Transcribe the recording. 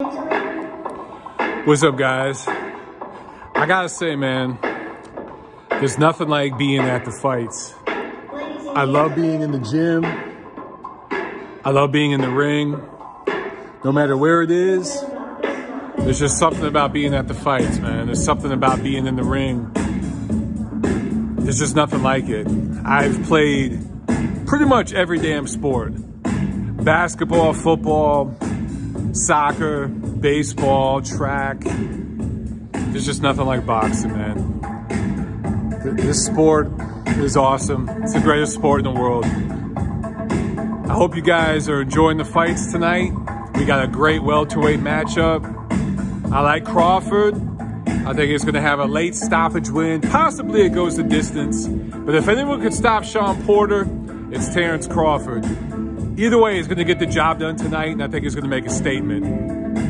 What's up, guys? I gotta say, man, there's nothing like being at the fights. I love being in the gym. I love being in the ring. No matter where it is, there's just something about being at the fights, man. There's something about being in the ring. There's just nothing like it. I've played pretty much every damn sport. Basketball, football, soccer, baseball, track. There's just nothing like boxing, man. This sport is awesome. It's the greatest sport in the world. I hope you guys are enjoying the fights tonight. We got a great welterweight matchup. I like Crawford. I think he's going to have a late stoppage win. Possibly it goes the distance. But if anyone could stop Shawn Porter, it's Terence Crawford. Either way, he's going to get the job done tonight, and I think he's going to make a statement.